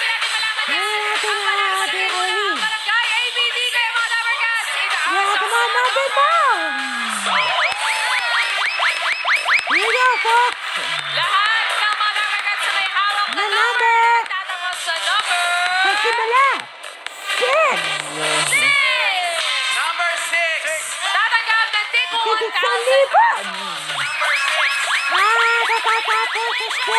Number six. Ah, the, the, the, the, the, the, the,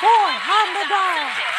$400.